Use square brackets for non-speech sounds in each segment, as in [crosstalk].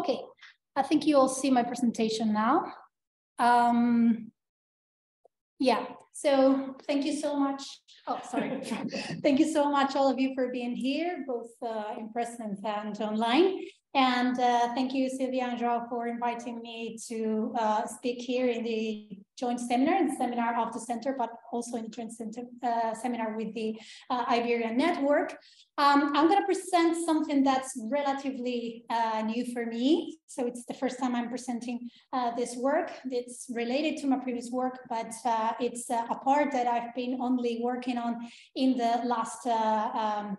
Okay, I think you all see my presentation now. Um, yeah, so thank you so much. Oh, sorry. [laughs] thank you so much, all of you, for being here, both uh, in person and online. And uh, thank you, Sylvia and Joao, for inviting me to uh, speak here in the joint seminar and seminar of the center, but also in the joint center, uh, seminar with the uh, Iberian Network. Um, I'm going to present something that's relatively uh, new for me. So it's the first time I'm presenting uh, this work. It's related to my previous work, but it's a part that I've been only working on in the last um,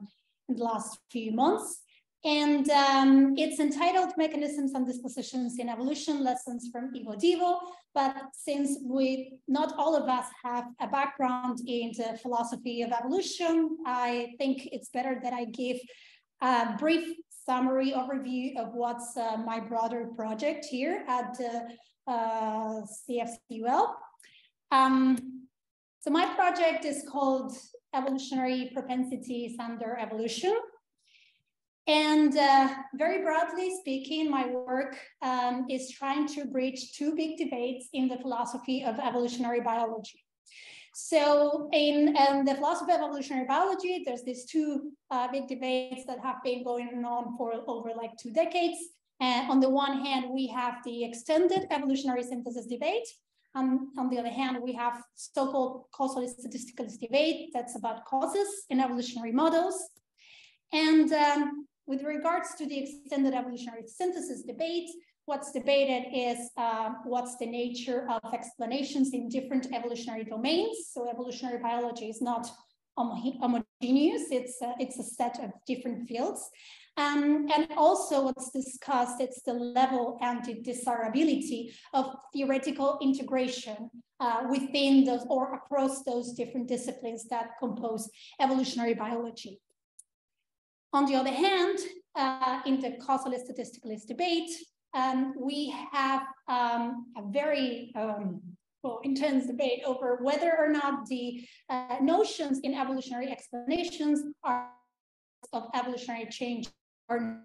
in the last few months. And um, it's entitled Mechanisms and Dispositions in Evolution, Lessons from Evo Devo. But since we, not all of us have a background in the philosophy of evolution, I think it's better that I give a brief summary overview of what's uh, my broader project here at uh, uh, CFCUL. Um, so my project is called Evolutionary Propensities Under Evolution. And uh, very broadly speaking, my work um, is trying to bridge two big debates in the philosophy of evolutionary biology. So in um, the philosophy of evolutionary biology, there's these two uh, big debates that have been going on for over like two decades. And on the one hand, we have the extended evolutionary synthesis debate. Um, on the other hand, we have so-called causalist statisticalist debate that's about causes in evolutionary models. And um, with regards to the extended evolutionary synthesis debate, what's debated is uh, what's the nature of explanations in different evolutionary domains. So evolutionary biology is not homogeneous, it's a, it's a set of different fields. Um, and also what's discussed, it's the level and the desirability of theoretical integration uh, within those or across those different disciplines that compose evolutionary biology. On the other hand, uh, in the causalist statisticalist debate, um, we have um, a very um, well, intense debate over whether or not the uh, notions in evolutionary explanations are of evolutionary change or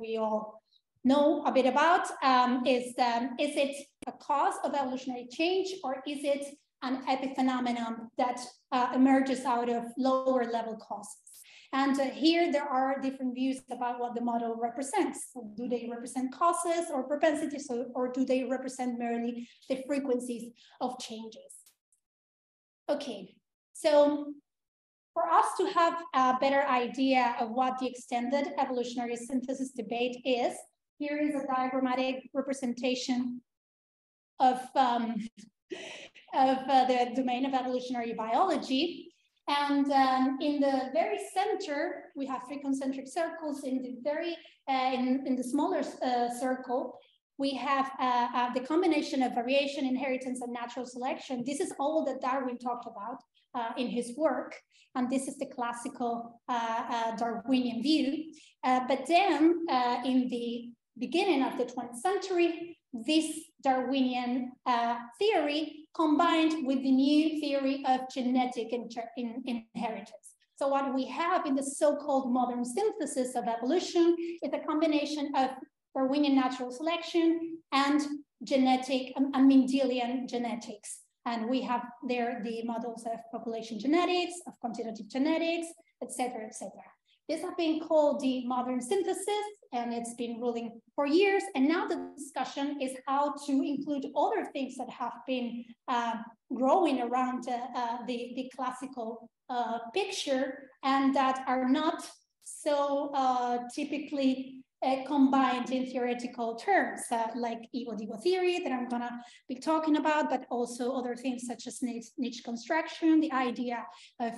we all know a bit about um, is um, is it a cause of evolutionary change or is it an epiphenomenon that uh, emerges out of lower level causes. And uh, here there are different views about what the model represents. So do they represent causes or propensities, or, or do they represent merely the frequencies of changes? Okay, so for us to have a better idea of what the extended evolutionary synthesis debate is, here is a diagrammatic representation of um, of uh, the domain of evolutionary biology. And um, in the very center, we have three concentric circles. In the very, uh, in, in the smaller uh, circle, we have uh, uh, the combination of variation, inheritance, and natural selection. This is all that Darwin talked about uh, in his work. And this is the classical Darwinian view. but then in the beginning of the 20th century, this Darwinian uh, theory combined with the new theory of genetic in inheritance. So what we have in the so-called modern synthesis of evolution is a combination of Darwinian natural selection and genetic um, and Mendelian genetics. And we have there the models of population genetics, of quantitative genetics, et cetera, et cetera. This has been called the modern synthesis, and it's been ruling for years. And now the discussion is how to include other things that have been uh, growing around uh, uh, the, the classical uh, picture and that are not so uh, typically uh, combined in theoretical terms, uh, like Evo-Devo theory that I'm gonna be talking about, but also other things such as niche, construction, the idea of,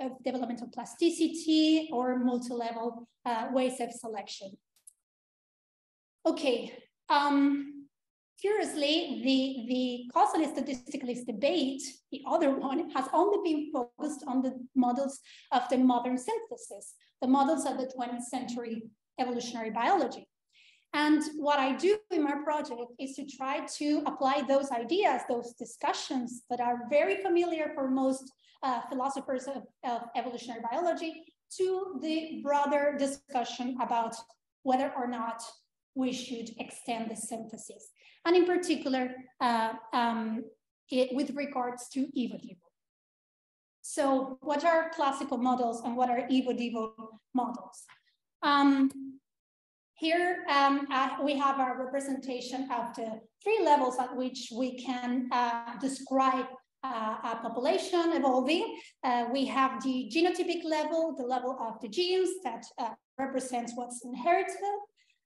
of developmental plasticity or multi-level uh, ways of selection. Okay, um, curiously, the, the causalist statisticalist debate, the other one, has only been focused on the models of the modern synthesis, the models of the 20th century evolutionary biology. And what I do in my project is to try to apply those ideas, those discussions that are very familiar for most uh, philosophers of, of evolutionary biology to the broader discussion about whether or not we should extend the synthesis. And in particular, uh, um, it, with regards to evo-devo. So what are classical models and what are evo-devo models? Um, here um, uh, we have our representation of the three levels at which we can uh, describe uh, a population evolving. Uh, we have the genotypic level, the level of the genes that uh, represents what's inherited.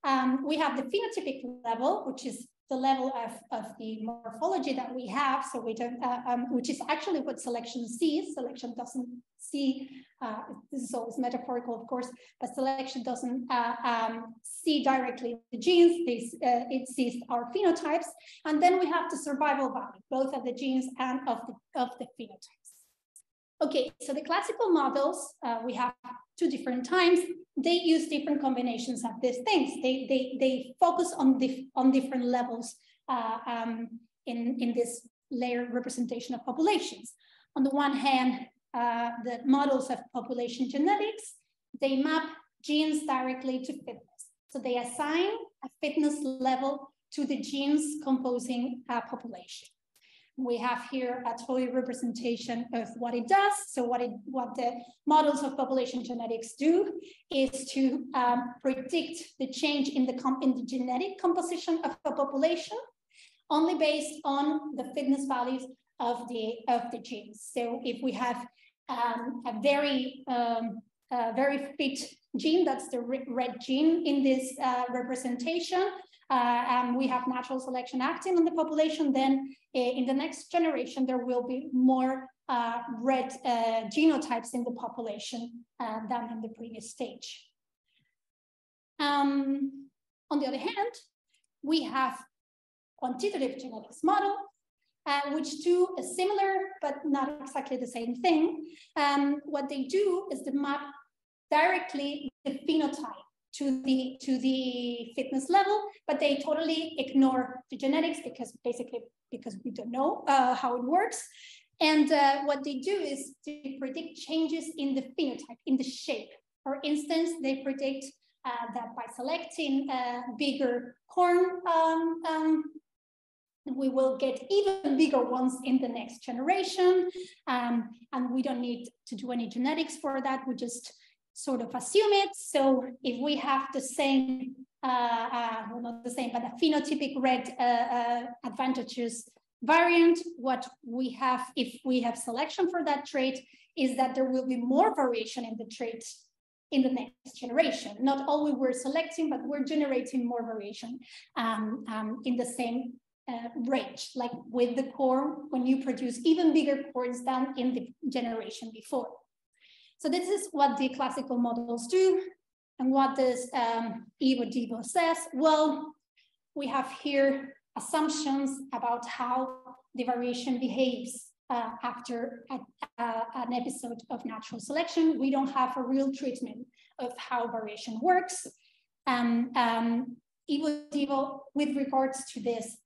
Um, we have the phenotypic level, which is the level of, of the morphology that we have. So we don't, uh, um, which is actually what selection sees. Selection doesn't see, uh, this is always metaphorical, of course, but selection doesn't uh, um, see directly the genes, uh, it sees our phenotypes. And then we have the survival value, both of the genes and of the, of the phenotypes. Okay, so the classical models, uh, we have two different times, they use different combinations of these things. They, they, they focus on, dif on different levels uh, um, in, in this layer representation of populations. On the one hand, uh, the models of population genetics, they map genes directly to fitness. So they assign a fitness level to the genes composing a population. We have here a toy representation of what it does. So what, it, what the models of population genetics do is to um, predict the change in the, in the genetic composition of a population only based on the fitness values of the, of the genes. So if we have um, a very, um, a very fit gene, that's the red gene in this uh, representation, and we have natural selection acting on the population, then uh, in the next generation, there will be more uh, red genotypes in the population than in the previous stage. Um, on the other hand, we have quantitative genetics model, uh, which do a similar but not exactly the same thing. Um, what they do is to map directly the phenotype to the to the fitness level, but they totally ignore the genetics because basically because we don't know uh, how it works. And uh, what they do is to predict changes in the phenotype, in the shape. For instance, they predict uh, that by selecting bigger corn, um, um, we will get even bigger ones in the next generation. Um, and we don't need to do any genetics for that. We just sort of assume it. So if we have the same, uh, uh, well, not the same, but a phenotypic red uh, uh, advantages variant, what we have, if we have selection for that trait, is that there will be more variation in the trait in the next generation. Not only we're selecting, but we're generating more variation um, um, in the same uh, range, like with the corn, when you produce even bigger corns than in the generation before. So this is what the classical models do. And what does um, evo-devo says? Well, we have here assumptions about how the variation behaves uh, after a, an episode of natural selection. We don't have a real treatment of how variation works. And um, evo-devo, with regards to this,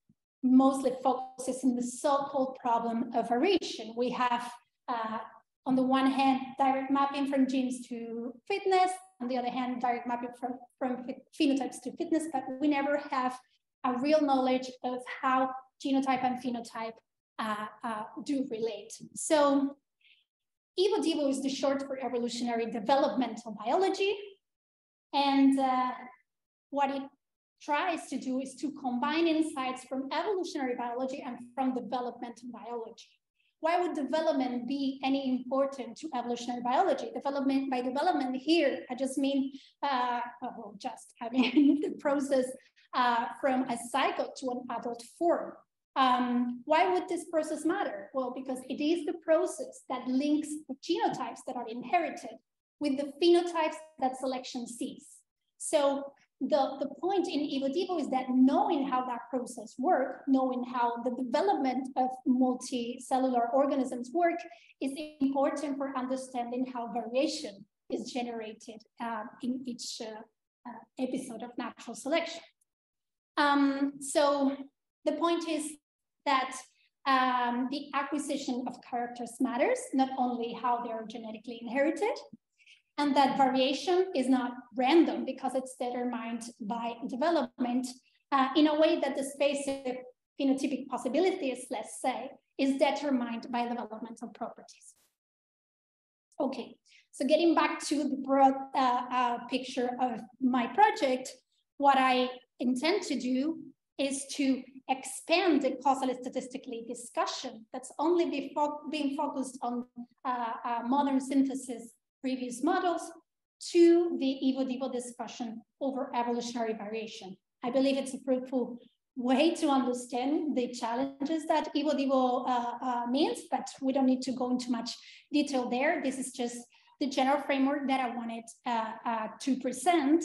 mostly focuses on the so-called problem of variation. We have uh, on the one hand, direct mapping from genes to fitness, on the other hand, direct mapping from, from phenotypes to fitness, but we never have a real knowledge of how genotype and phenotype uh, uh, do relate. So evo-devo is the short for evolutionary developmental biology. And uh, what it tries to do is to combine insights from evolutionary biology and from developmental biology why would development be any important to evolutionary biology? Development by development here, I just mean, uh, oh, well, just I mean [laughs] the process uh, from a zygote to an adult form. Um, why would this process matter? Well, because it is the process that links the genotypes that are inherited with the phenotypes that selection sees. So the, the point in evo-devo is that knowing how that process works, knowing how the development of multicellular organisms work is important for understanding how variation is generated uh, in each uh, uh, episode of natural selection. Um, so the point is that um, the acquisition of characters matters, not only how they are genetically inherited, and that variation is not random because it's determined by development uh, in a way that the space of phenotypic possibilities, let's say, is determined by developmental properties. Okay, so getting back to the broad uh, uh, picture of my project, what I intend to do is to expand the causally statistically discussion that's only be fo being focused on uh, uh, modern synthesis previous models to the Evo-Devo discussion over evolutionary variation. I believe it's a fruitful way to understand the challenges that Evo-Devo uh, uh, means, but we don't need to go into much detail there. This is just the general framework that I wanted uh, uh to present.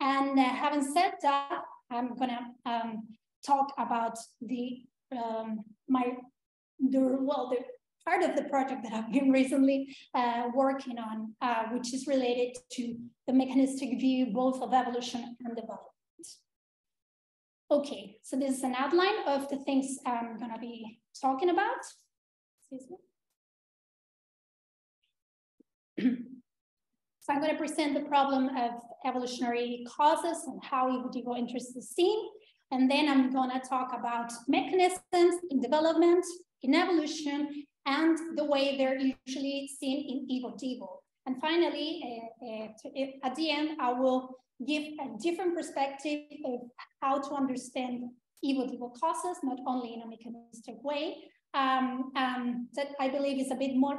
And uh, having said that, I'm gonna um, talk about the um, my the well the part of the project that I've been recently uh, working on, uh, which is related to the mechanistic view both of evolution and development. Okay, so this is an outline of the things I'm gonna be talking about. Excuse me. [clears throat] so I'm gonna present the problem of evolutionary causes and how evo interest is seen. And then I'm gonna talk about mechanisms in development, in evolution, and the way they're usually seen in Evo-Devo. And finally, uh, uh, at the end, I will give a different perspective of how to understand Evo-Devo causes, not only in a mechanistic way, um, um, that I believe is a bit more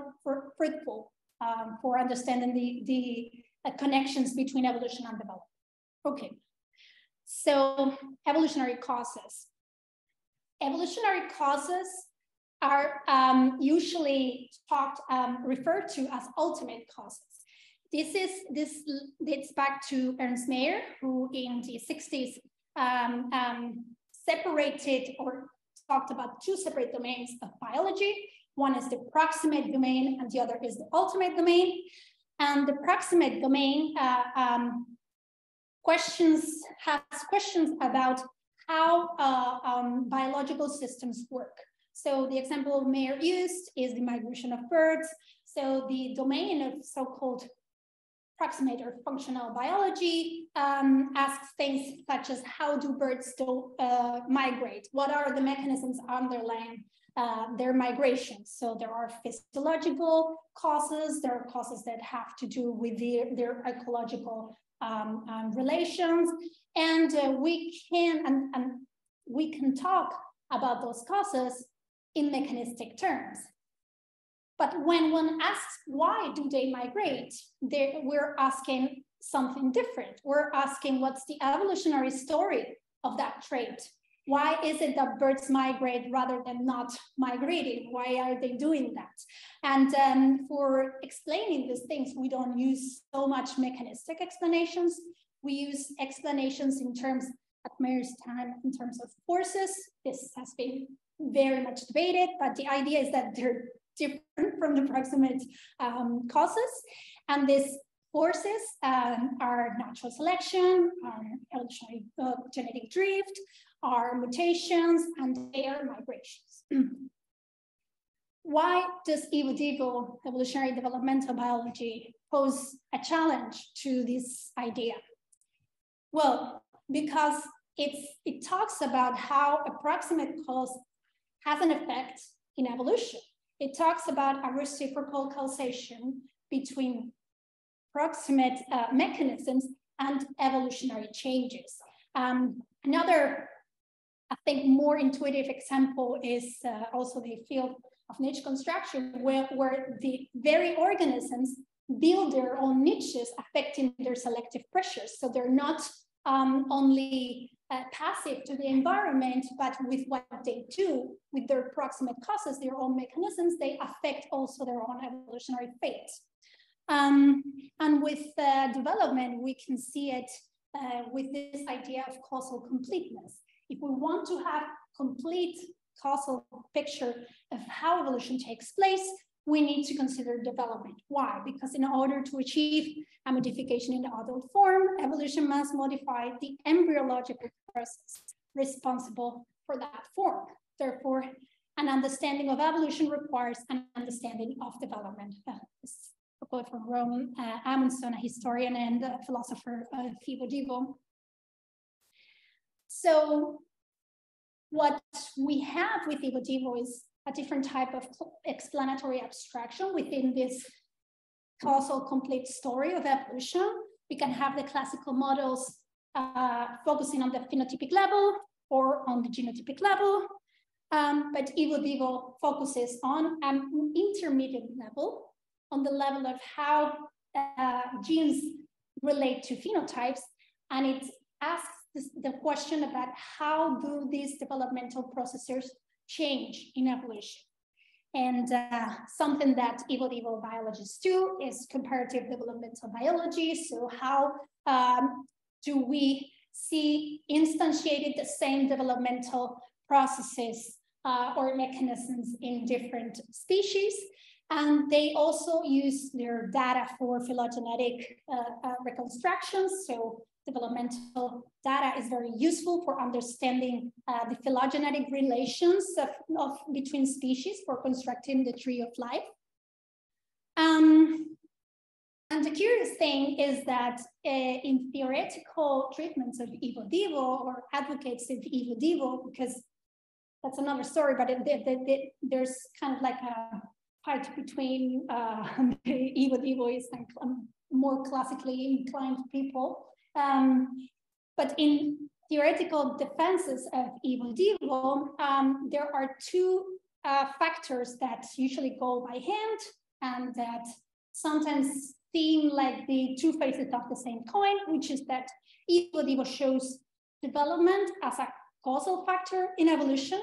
fruitful um, for understanding the, the uh, connections between evolution and development. Okay, so evolutionary causes. Evolutionary causes are um, usually talked, um, referred to as ultimate causes. This is this dates back to Ernst Mayr, who in the 60s um, um, separated or talked about two separate domains of biology. One is the proximate domain, and the other is the ultimate domain. And the proximate domain uh, um, questions has questions about how uh, um, biological systems work. So the example Mayr used is the migration of birds. So the domain of so-called proximate or functional biology um, asks things such as how do birds do, uh, migrate? What are the mechanisms underlying uh, their migration? So there are physiological causes, there are causes that have to do with their, their ecological um, um, relations, and uh, we can and, and we can talk about those causes in mechanistic terms. But when one asks why do they migrate, we're asking something different. We're asking what's the evolutionary story of that trait? Why is it that birds migrate rather than not migrating? Why are they doing that? And um, for explaining these things, we don't use so much mechanistic explanations. We use explanations in terms at Mayr's time in terms of forces. This has been very much debated, but the idea is that they're different from the proximate um, causes. And these forces um, are natural selection, are evolutionary uh, genetic drift, are mutations, and air migrations. [clears throat] Why does Evo-Devo evolutionary developmental biology pose a challenge to this idea? Well, because it's, it talks about how approximate cause has an effect in evolution. It talks about a reciprocal causation between proximate uh, mechanisms and evolutionary changes. Um, another, I think, more intuitive example is uh, also the field of niche construction, where, where the very organisms build their own niches affecting their selective pressures. So they're not um, only uh, passive to the environment, but with what they do, with their proximate causes, their own mechanisms, they affect also their own evolutionary fate. Um, and with uh, development, we can see it uh, with this idea of causal completeness. If we want to have complete causal picture of how evolution takes place, we need to consider development. Why? Because in order to achieve a modification in the adult form, evolution must modify the embryological process. responsible for that form. Therefore, an understanding of evolution requires an understanding of development. Uh, a quote from Ron uh, Amundson, a historian and a philosopher of Evo Devo. So what we have with Evo Devo is a different type of explanatory abstraction within this causal complete story of evolution. We can have the classical models uh, focusing on the phenotypic level or on the genotypic level. Um, but Evo Devo focuses on an intermediate level, on the level of how uh, genes relate to phenotypes. And it asks this, the question about how do these developmental processes change in evolution. And uh, something that evo biologists do is comparative developmental biology. So how um, do we see instantiated the same developmental processes uh, or mechanisms in different species? And they also use their data for phylogenetic uh, uh, reconstructions. So developmental data is very useful for understanding uh, the phylogenetic relations of, of, between species for constructing the tree of life. Um, and the curious thing is that uh, in theoretical treatments of Evo Devo or advocates of Evo Devo, because that's another story, but it, it, it, there's kind of like a part between uh, [laughs] Evo Devo is like um, more classically inclined people. Um, but in theoretical defenses of Evo Devo, um, there are two uh, factors that usually go by hand and that sometimes seem like the two faces of the same coin, which is that Evo shows development as a causal factor in evolution,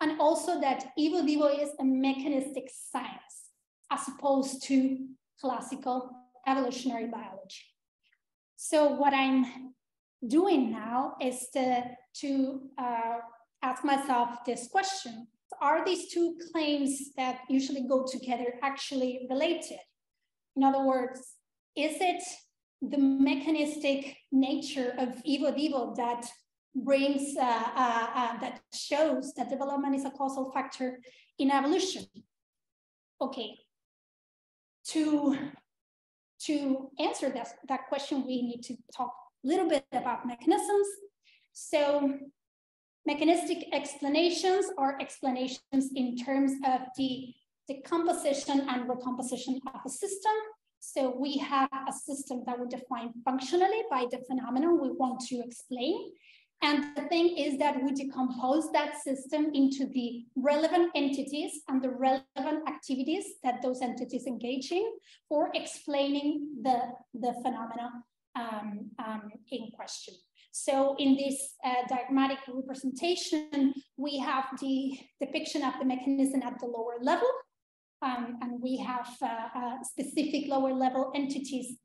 and also that Evo is a mechanistic science as opposed to classical evolutionary biology. So what I'm doing now is to, to uh, ask myself this question. Are these two claims that usually go together actually related? In other words, is it the mechanistic nature of Evo Devo that brings, uh, uh, uh, that shows that development is a causal factor in evolution? Okay, to to answer that, that question, we need to talk a little bit about mechanisms. So mechanistic explanations are explanations in terms of the decomposition and recomposition of a system. So we have a system that we define functionally by the phenomenon we want to explain. And the thing is that we decompose that system into the relevant entities and the relevant activities that those entities engage in for explaining the, the phenomena um, um, in question. So in this uh, diagrammatic representation, we have the depiction of the mechanism at the lower level, um, and we have uh, uh, specific lower level entities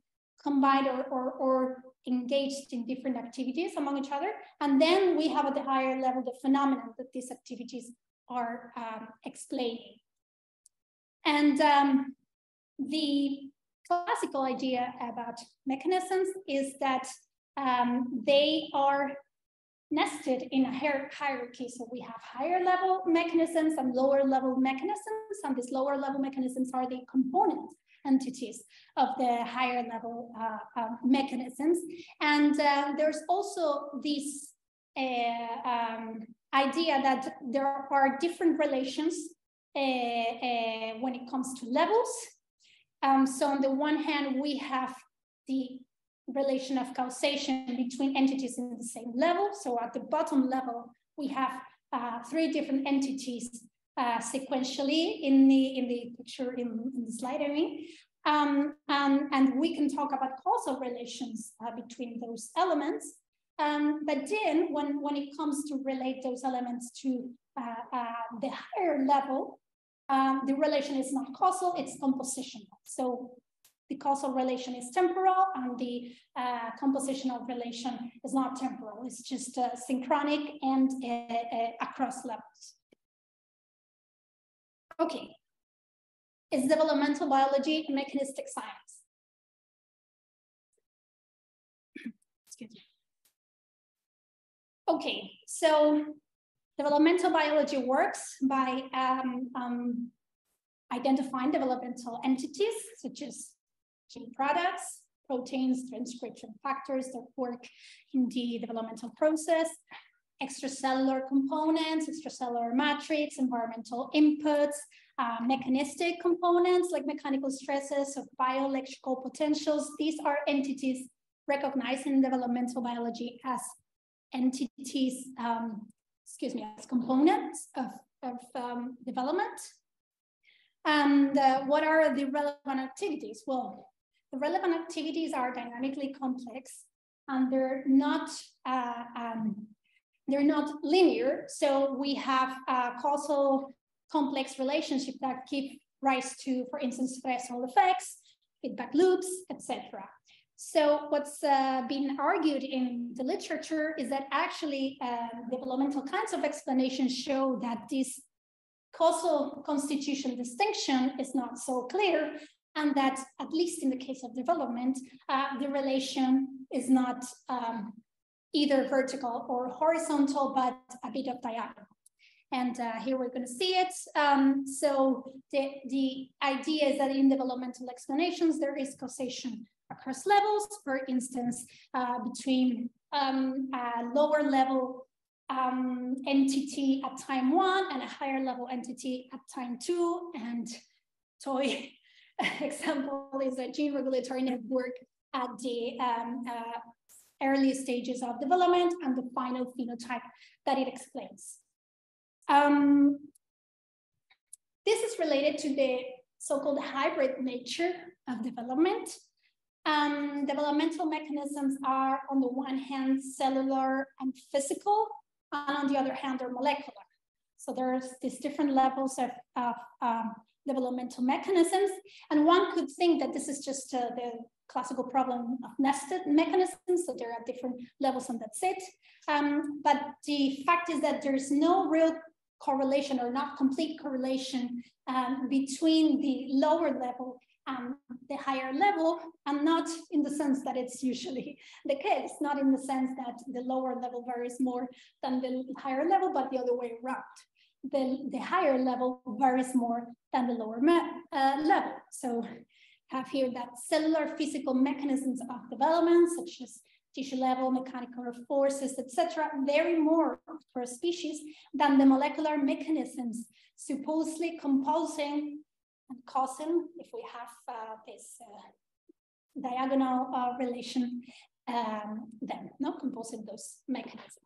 combined or, or, or engaged in different activities among each other. And then we have at the higher level the phenomenon that these activities are um, explaining. And um, the classical idea about mechanisms is that um, they are nested in a hierarchy. So we have higher level mechanisms and lower level mechanisms, and these lower level mechanisms are the components entities of the higher level uh, uh, mechanisms. And uh, there's also this uh, um, idea that there are different relations uh, uh, when it comes to levels. Um, so on the one hand, we have the relation of causation between entities in the same level. So at the bottom level, we have three different entities uh, sequentially in the in the picture in, in the slide I mean. Um, um, and we can talk about causal relations uh, between those elements. Um, but then when, when it comes to relate those elements to uh, uh, the higher level, um, the relation is not causal, it's compositional. So the causal relation is temporal and the uh, compositional relation is not temporal. It's just uh, synchronic and uh, across levels. Okay, is developmental biology a mechanistic science? Excuse me. Okay, so developmental biology works by um, um, identifying developmental entities such as gene products, proteins, transcription factors that work in the developmental process, extracellular components, extracellular matrix, environmental inputs, uh, mechanistic components like mechanical stresses of bioelectrical potentials. These are entities recognized in developmental biology as entities, um, excuse me, as components of, of um, development. And uh, what are the relevant activities? Well, the relevant activities are dynamically complex and they're not uh, um, they're not linear. So we have a causal complex relationship that give rise to, for instance, threshold effects, feedback loops, etc. So what's uh, been argued in the literature is that actually uh, developmental kinds of explanations show that this causal constitution distinction is not so clear and that at least in the case of development, uh, the relation is not um, either vertical or horizontal, but a bit of diagonal. And uh, here we're going to see it. Um, so the, the idea is that in developmental explanations, there is causation across levels, for instance, uh, between um, a lower level um, entity at time one and a higher level entity at time two. And toy [laughs] example is a gene regulatory network at the um, uh, early stages of development and the final phenotype that it explains. Um, this is related to the so-called hybrid nature of development. Um, developmental mechanisms are, on the one hand, cellular and physical, and on the other hand, they're molecular. So there's these different levels of, of um, developmental mechanisms. And one could think that this is just uh, the classical problem of nested mechanisms. So there are different levels and that's it. Um, but the fact is that there's no real correlation or not complete correlation um, between the lower level and the higher level, and not in the sense that it's usually [laughs] the case, not in the sense that the lower level varies more than the higher level, but the other way around. The, the higher level varies more than the lower uh, level. So have here that cellular physical mechanisms of development, such as tissue level, mechanical forces, etc., vary more for a species than the molecular mechanisms supposedly composing and causing, if we have uh, this uh, diagonal uh, relation, um, then no composing those mechanisms.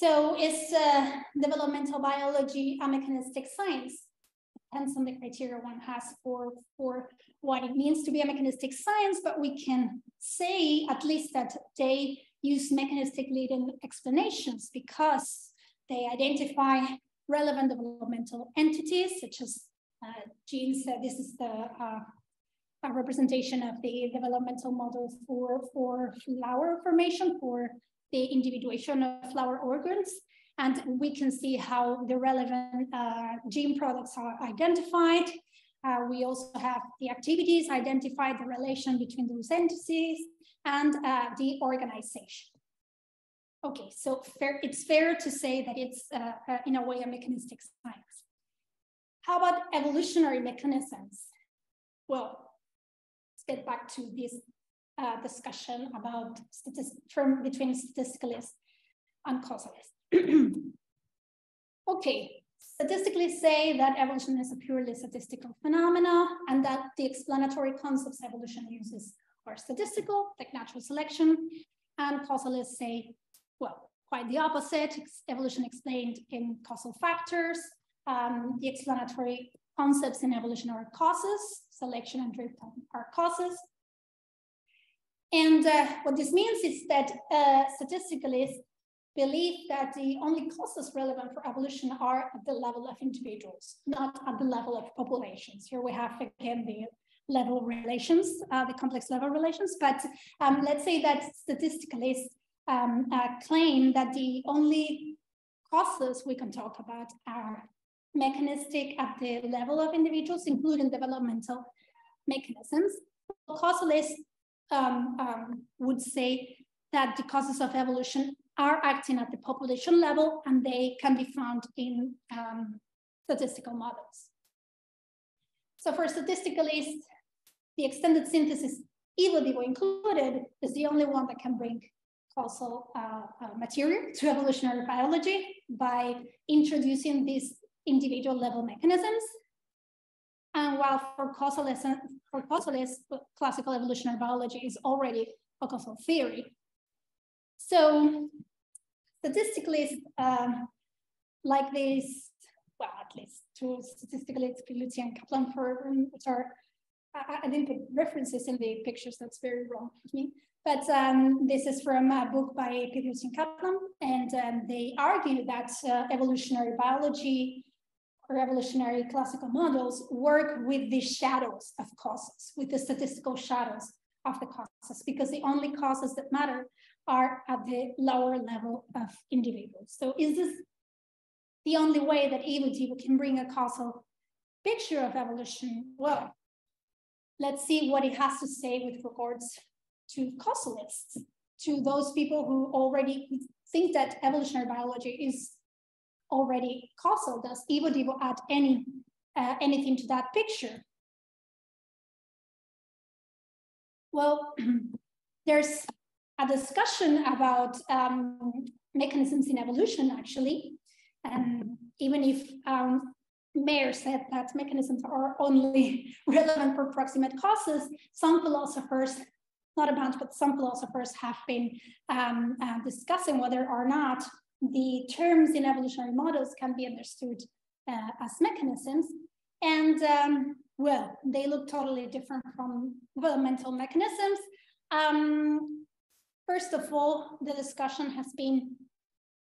So is uh, developmental biology a mechanistic science? depends on the criteria one has for, for what it means to be a mechanistic science, but we can say at least that they use mechanistic leading explanations because they identify relevant developmental entities such as uh, genes. Uh, this is the uh, a representation of the developmental model for, for flower formation, for the individuation of flower organs. And we can see how the relevant uh, gene products are identified. Uh, we also have the activities identified, the relation between those entities and uh, the organization. Okay, so fair, it's fair to say that it's uh, uh, in a way a mechanistic science. How about evolutionary mechanisms? Well, let's get back to this uh, discussion about from between statisticalists and causalists. [clears throat] okay, statistically say that evolution is a purely statistical phenomena and that the explanatory concepts evolution uses are statistical, like natural selection, and causalists say, well, quite the opposite, evolution explained in causal factors. Um, the explanatory concepts in evolution are causes, selection and drift are causes. And uh, what this means is that uh, statisticalists believe that the only causes relevant for evolution are at the level of individuals, not at the level of populations. Here we have again the level relations, uh, the complex level relations, but um, let's say that statisticalists um, uh, claim that the only causes we can talk about are mechanistic at the level of individuals, including developmental mechanisms. Causalists um, um, would say that the causes of evolution are acting at the population level and they can be found in um, statistical models. So for statisticalists, the extended synthesis, EvoDevo included, is the only one that can bring causal uh, uh, material to evolutionary biology by introducing these individual level mechanisms. And while for causalists, causalists, classical evolutionary biology is already a causal theory. So statistically, um, like this, well, at least two statisticalists, Pigliucci and Kaplan, for which are, I, I, didn't put references in the pictures, that's very wrong of me. But um, this is from a book by Pigliucci and Kaplan, and um, they argue that uh, evolutionary biology or evolutionary classical models work with the shadows of causes, with the statistical shadows of the causes, because the only causes that matter are at the lower level of individuals. So is this the only way that EvoDevo can bring a causal picture of evolution? Well, let's see what it has to say with regards to causalists, to those people who already think that evolutionary biology is already causal. Does EvoDevo add any uh, anything to that picture? Well, [clears throat] there's a discussion about um, mechanisms in evolution, actually. And even if um, Mayr said that mechanisms are only [laughs] relevant for proximate causes, some philosophers, not a bunch, but some philosophers have been um, uh, discussing whether or not the terms in evolutionary models can be understood uh, as mechanisms. And um, well, they look totally different from developmental mechanisms. Um, First of all, the discussion has been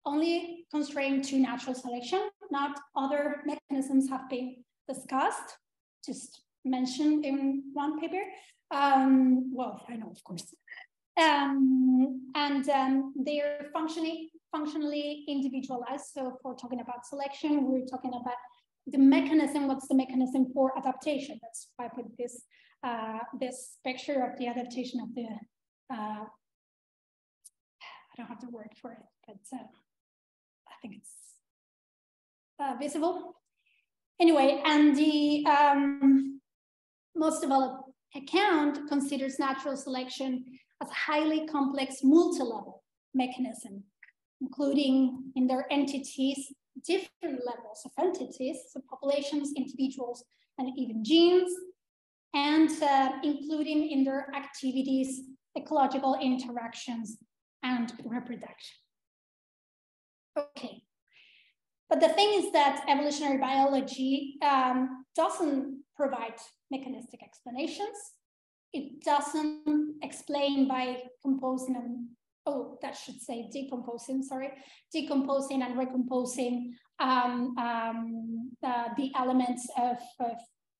only constrained to natural selection, not other mechanisms have been discussed, just mentioned in one paper. Um, well, I know, of course. Um, and um, they're functionally, functionally individualized. So if we're talking about selection, we're talking about the mechanism, what's the mechanism for adaptation? That's why I put this, uh, this picture of the adaptation of the uh, I don't have the word for it, but uh, I think it's uh, visible. Anyway, and the um, most developed account considers natural selection as a highly complex multi-level mechanism, including in their entities, different levels of entities, so populations, individuals, and even genes, and uh, including in their activities, ecological interactions, and reproduction. Okay. But the thing is that evolutionary biology um, doesn't provide mechanistic explanations. It doesn't explain by composing oh, that should say decomposing, sorry, decomposing and recomposing um, um, the elements of, of,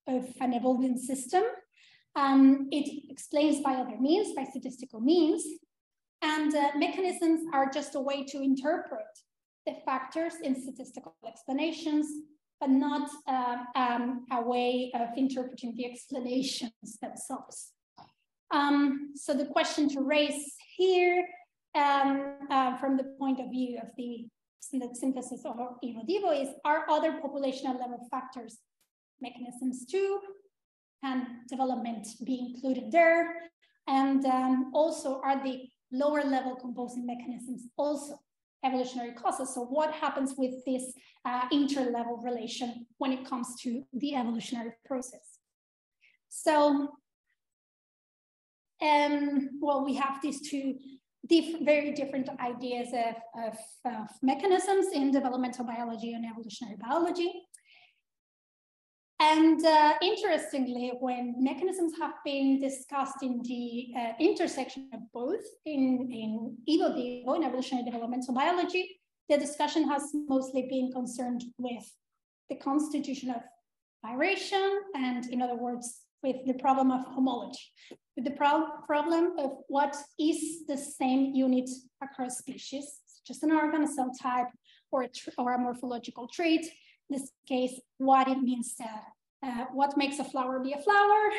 of, an evolving system. Um, it explains by other means, by statistical means, and uh, mechanisms are just a way to interpret the factors in statistical explanations, but not uh, a way of interpreting the explanations themselves. Um, so the question to raise here um, uh, from the point of view of the synthesis of EvoDevo is, are other populational level factors mechanisms too? Can development be included there? And um, also, are the lower level composing mechanisms also evolutionary causes. So what happens with this uh, interlevel relation when it comes to the evolutionary process? So, um, well, we have these two very different ideas of, of, of mechanisms in developmental biology and evolutionary biology. And uh, interestingly, when mechanisms have been discussed in the uh, intersection of both in, in EvoDevo, in evolutionary developmental biology, the discussion has mostly been concerned with the constitution of vibration, and in other words, with the problem of homology, with the pro problem of what is the same unit across species, such as an organ, a cell type, or a, or a morphological trait, In this case, what it means to, uh, what makes a flower be a flower,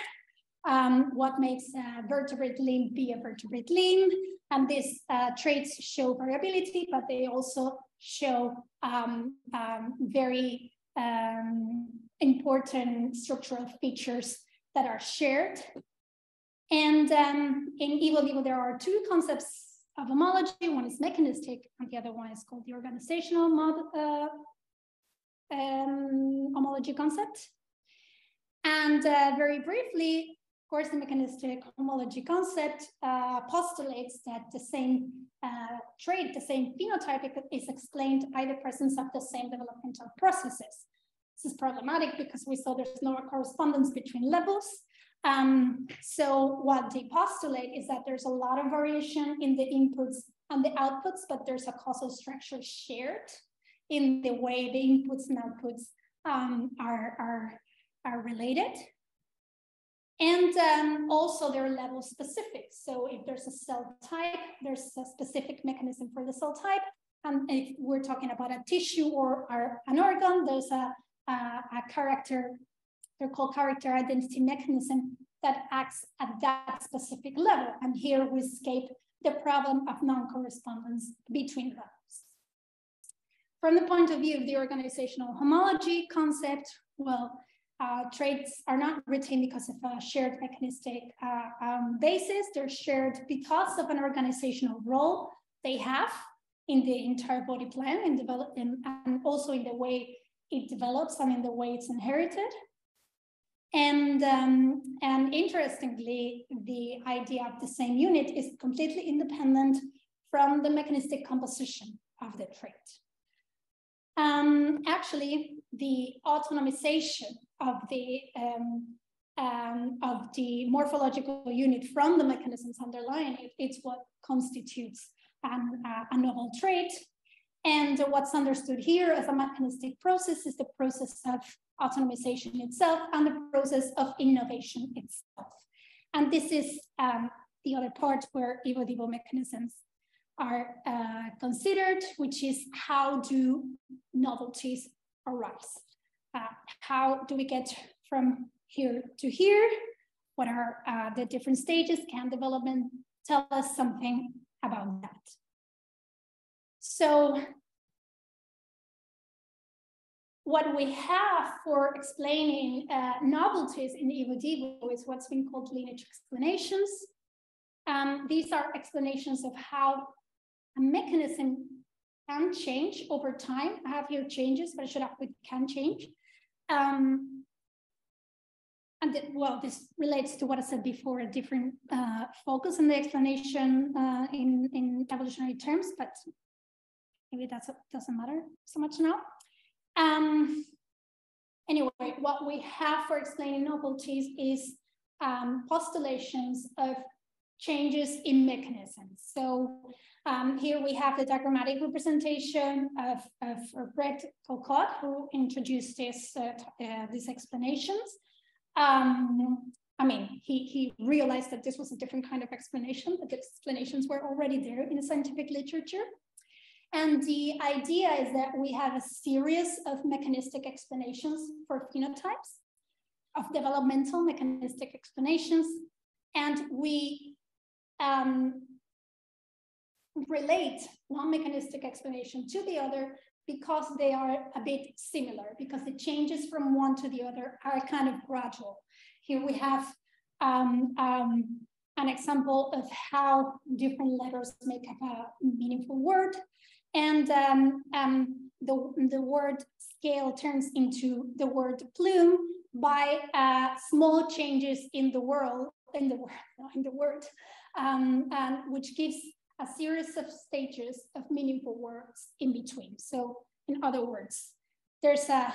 um, what makes a vertebrate limb be a vertebrate limb. And these uh, traits show variability, but they also show um, um, very um, important structural features that are shared. And um, in Vivo, there are two concepts of homology. One is mechanistic, and the other one is called the organizational mod, uh, um, homology concept. And uh, very briefly, of course, the mechanistic homology concept uh, postulates that the same uh, trait, the same phenotype is explained by the presence of the same developmental processes. This is problematic because we saw there's no correspondence between levels. Um, so what they postulate is that there's a lot of variation in the inputs and the outputs, but there's a causal structure shared in the way the inputs and outputs um, are, are, are related. And um, also they're level specific. So if there's a cell type, there's a specific mechanism for the cell type. And if we're talking about a tissue or, or an organ, there's a, a, character they're called character identity mechanism that acts at that specific level. And here we escape the problem of non-correspondence between levels. From the point of view of the organizational homology concept, well, uh, traits are not retained because of a shared mechanistic uh, um, basis. They're shared because of an organizational role they have in the entire body plan and, and also in the way it develops and in the way it's inherited. And, um, and interestingly, the idea of the same unit is completely independent from the mechanistic composition of the trait. Um, actually, the autonomization of the um, um, of the morphological unit from the mechanisms underlying it, it's what constitutes an, uh, a novel trait. And what's understood here as a mechanistic process is the process of autonomization itself and the process of innovation itself. And this is um, the other part where evo mechanisms are uh, considered, which is how do novelties arise? Uh, how do we get from here to here? What are uh, the different stages? Can development tell us something about that? So what we have for explaining uh, novelties in EvoDevo is what's been called lineage explanations. Um, these are explanations of how a mechanism can change over time. I have here changes, but I should have with can change. Um, and the, well, this relates to what I said before, a different uh, focus in the explanation uh, in, in evolutionary terms, but maybe that doesn't matter so much now. Um, anyway, what we have for explaining novelties is um, postulations of changes in mechanisms. So um, here we have the diagrammatic representation of, of Brett Calcott, who introduced this, uh, uh, these explanations. Um, I mean, he, he realized that this was a different kind of explanation, but the explanations were already there in the scientific literature. And the idea is that we have a series of mechanistic explanations for phenotypes, of developmental mechanistic explanations, and we um, relate one mechanistic explanation to the other because they are a bit similar, because the changes from one to the other are kind of gradual. Here we have um, um, an example of how different letters make up a meaningful word. And um, um, the, the word scale turns into the word plume by uh, small changes in the world, in the word, [laughs] in the word, um, which gives a series of stages of meaningful words in between. So in other words, there's a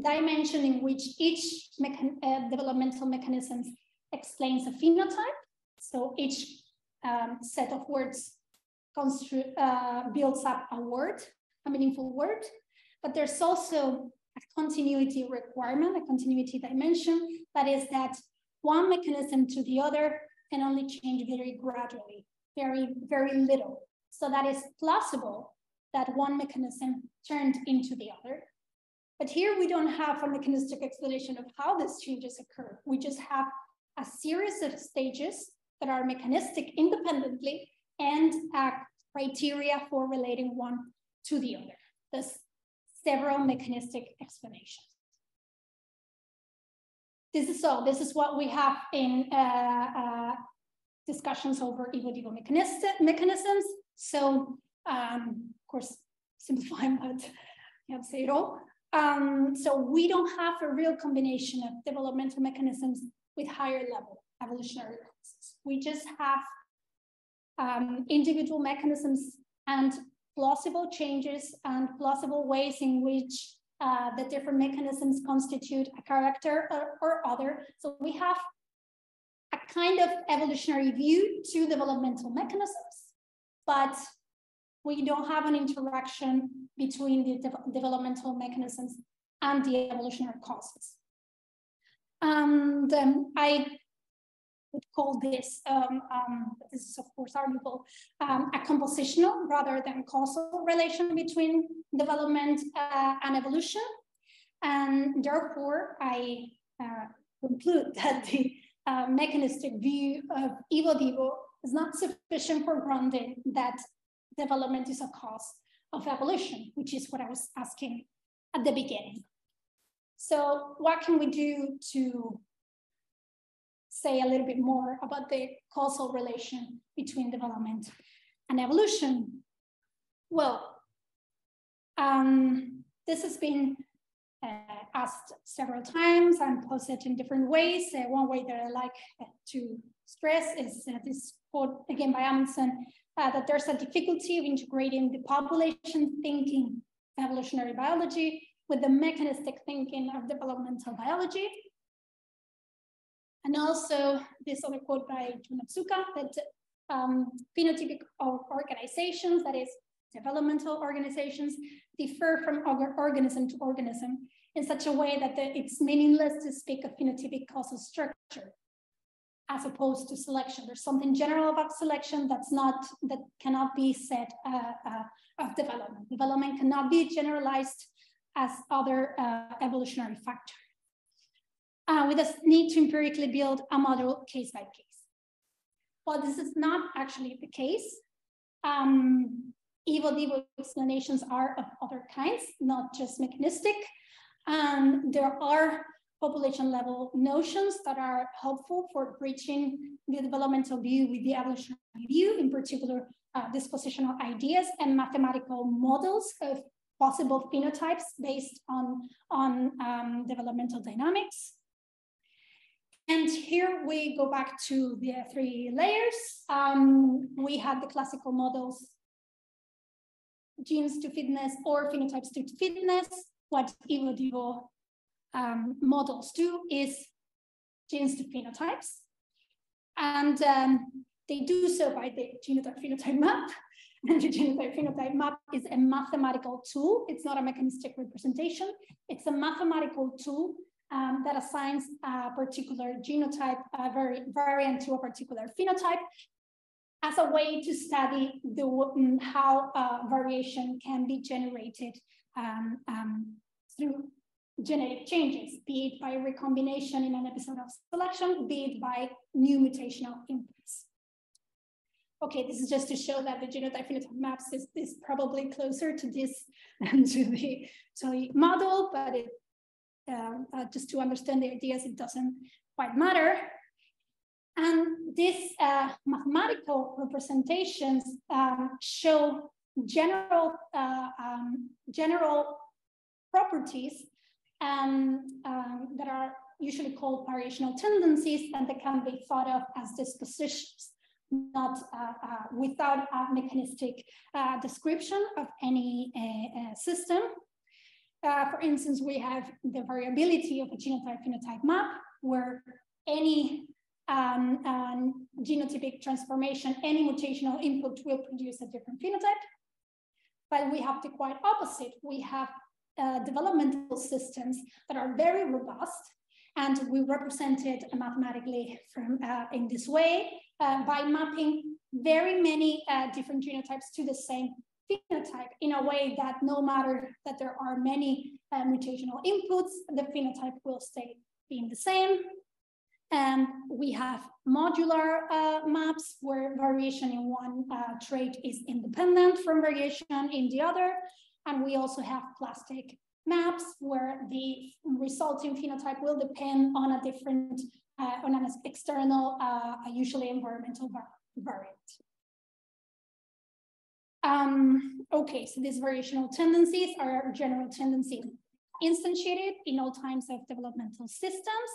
dimension in which each mechan uh, developmental mechanism explains a phenotype. So each um, set of words uh, builds up a word, a meaningful word, but there's also a continuity requirement, a continuity dimension, that is that one mechanism to the other can only change very gradually, very, very little. So that is plausible that one mechanism turned into the other. But here we don't have a mechanistic explanation of how these changes occur. We just have a series of stages that are mechanistic independently and a criteria for relating one to the other. There's several mechanistic explanations. This is so, this is what we have in uh, uh, discussions over evo-devo mechanisms. So, um, of course, simplifying, but have to say it all. Um, so we don't have a real combination of developmental mechanisms with higher level evolutionary processes. We just have um, individual mechanisms and plausible changes and plausible ways in which uh, the different mechanisms constitute a character or, or other. So we have a kind of evolutionary view to developmental mechanisms, but we don't have an interaction between the de developmental mechanisms and the evolutionary causes. And um, I would call this, um, um, this is of course arguable, um, a compositional rather than causal relation between development uh, and evolution. And therefore, I uh, conclude [laughs] that the uh, mechanistic view of evo-devo is not sufficient for grounding that development is a cause of evolution, which is what I was asking at the beginning. So what can we do to say a little bit more about the causal relation between development and evolution? Well, um, this has been uh, asked several times and posed in different ways. Uh, one way that I like uh, to stress is uh, this quote again by Amundson, uh, that there's a difficulty of integrating the population thinking evolutionary biology with the mechanistic thinking of developmental biology. And also this other quote by Jun Otsuka that um, phenotypic organizations, that is developmental organizations, differ from organism to organism in such a way that the, it's meaningless to speak of phenotypic causal structure as opposed to selection. There's something general about selection that's not, that cannot be said uh, uh, of development. Development cannot be generalized as other uh, evolutionary factors. Uh, we just need to empirically build a model case by case. Well, this is not actually the case. Um, evo-devo explanations are of other kinds, not just mechanistic. And there are population level notions that are helpful for bridging the developmental view with the evolutionary view, in particular, uh, dispositional ideas and mathematical models of possible phenotypes based on, on um, developmental dynamics. And here we go back to the three layers. Um, we had the classical models, genes to fitness or phenotypes to fitness. What evo-devo um, models do is genes to phenotypes. And um, they do so by the genotype phenotype map. [laughs] And the genotype phenotype map is a mathematical tool. It's not a mechanistic representation. It's a mathematical tool um, that assigns a particular genotype a vari variant to a particular phenotype as a way to study the, mm, how uh, variation can be generated um, um, through genetic changes, be it by recombination in an episode of selection, be it by new mutational inputs. Okay, this is just to show that the genotype phenotype maps is, is probably closer to this [laughs] than to the toy model, but it, uh, uh, just to understand the ideas, it doesn't quite matter. And these uh, mathematical representations um, show general, uh, um, general properties um, um, that are usually called variational tendencies and they can be thought of as dispositions, not uh, uh, without a mechanistic uh, description of any system. Uh, for instance, we have the variability of a genotype-phenotype map where any um, um, genotypic transformation, any mutational input will produce a different phenotype. But we have the quite opposite. We have uh, developmental systems that are very robust. And we represent it mathematically from, uh, in this way uh, by mapping very many uh, different genotypes to the same phenotype in a way that no matter that there are many uh, mutational inputs, the phenotype will stay being the same. And we have modular uh, maps where variation in one uh, trait is independent from variation in the other. And we also have plastic maps where the resulting phenotype will depend on a different, uh, on an external, uh, usually environmental variant. Um, okay, so these variational tendencies are general tendencies instantiated in all types of developmental systems.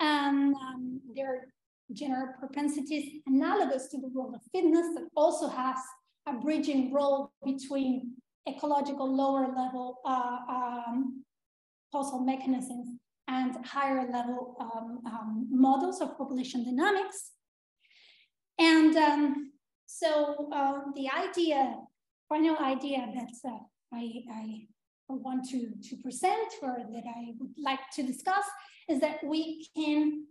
And um, their general propensities analogous to the role of fitness that also has a bridging role between ecological lower level uh, um, causal mechanisms and higher level um, um, models of population dynamics. And um, so uh, the idea, final idea that uh, I, I want to, to present or that I would like to discuss is that we can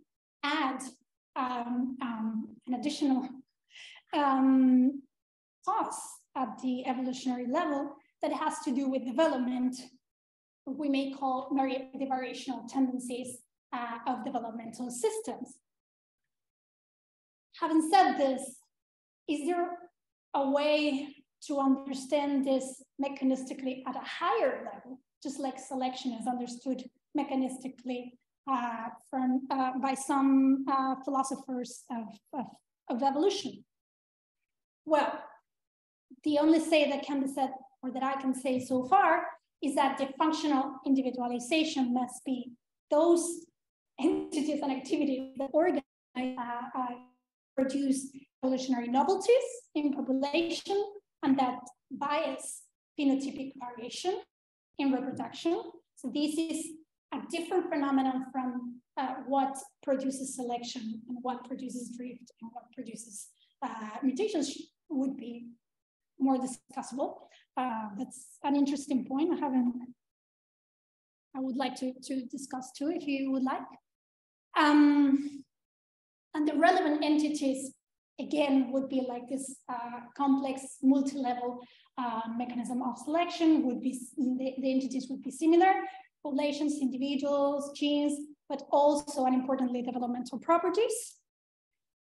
add um, um, an additional um, cause at the evolutionary level that has to do with development, we may call the variational tendencies uh, of developmental systems. Having said this, is there a way to understand this mechanistically at a higher level, just like selection is understood mechanistically uh, from, uh, by some uh, philosophers of, of, of evolution? Well, the only say that can be said or that I can say so far, is that the functional individualization must be those [laughs] entities and activities that organize, uh, uh, produce evolutionary novelties in population and that bias phenotypic variation in reproduction. So this is a different phenomenon from uh, what produces selection and what produces drift and what produces uh, mutations would be more discussable. Uh, that's an interesting point. I haven't, I would like to, to discuss too, if you would like. Um, and the relevant entities, again, would be like this uh, complex multi-level uh, mechanism of selection would be, the, the entities would be similar, populations, individuals, genes, but also and importantly, developmental properties.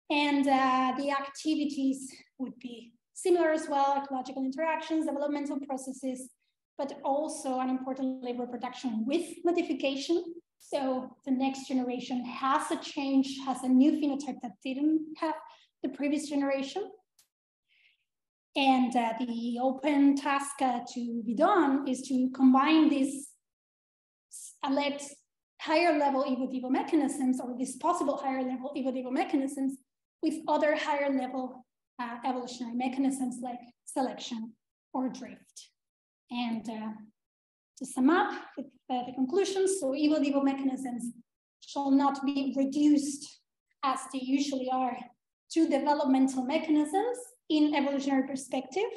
And uh, the activities would be Similar as well, ecological interactions, developmental processes, but also and importantly, reproduction with modification. So the next generation has a change, has a new phenotype that didn't have the previous generation. And uh, the open task uh, to be done is to combine these alert higher level evo mechanisms or these possible higher level evo mechanisms with other higher level uh, evolutionary mechanisms like selection or drift. And uh, to sum up the conclusions, so evo mechanisms shall not be reduced as they usually are to developmental mechanisms. In evolutionary perspective.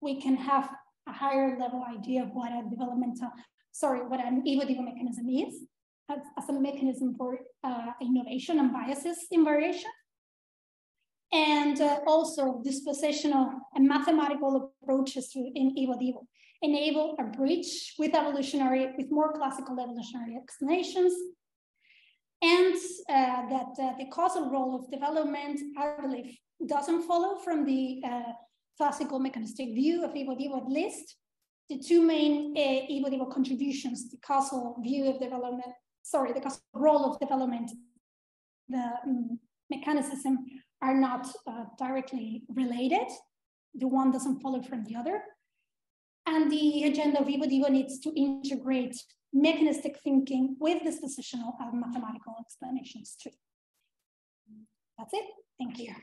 We can have a higher level idea of what a developmental, sorry, what an evo mechanism is as, as, a mechanism for uh, innovation and biases in variation. And uh, also dispositional and mathematical approaches to in evo enable a bridge with evolutionary, with more classical evolutionary explanations, and uh, that uh, the causal role of development, I believe, doesn't follow from the uh, classical mechanistic view of evo at least. The two main uh, contributions, the causal view of development, sorry, the causal role of development, the um, mechanicism are not uh, directly related. The one doesn't follow from the other. And the agenda of Vivo needs to integrate mechanistic thinking with dispositional and mathematical explanations too. That's it. Thank you.